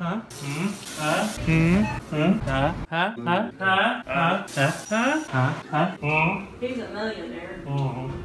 Huh? Hmm? Huh? Hmm? Hmm? Huh? Huh? Huh? Huh? Huh? Huh? Huh? Huh? Hmm? He's a millionaire. Hmm?